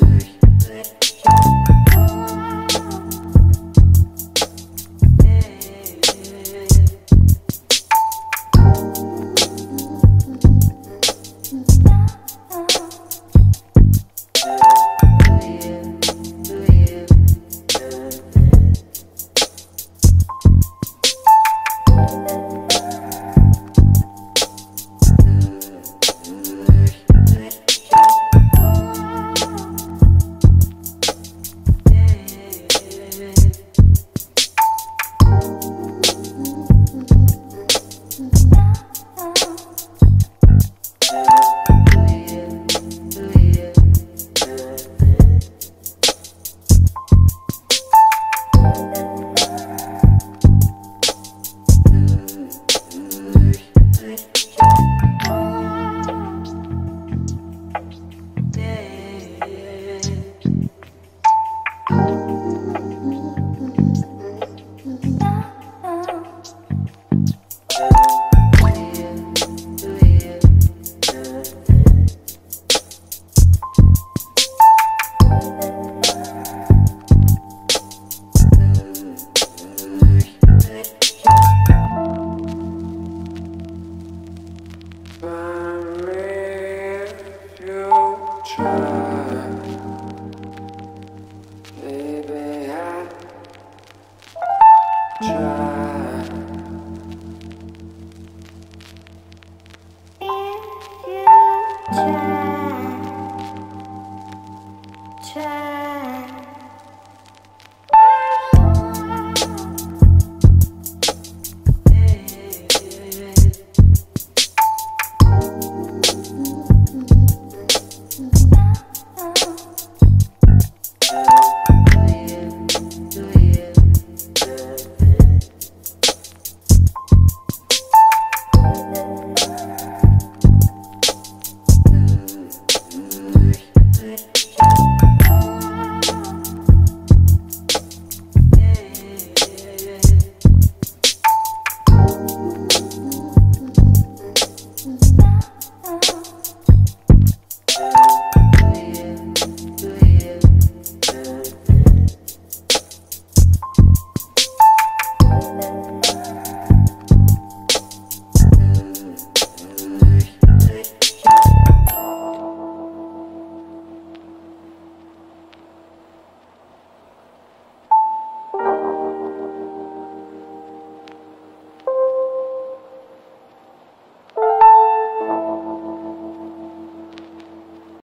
Bye. 求。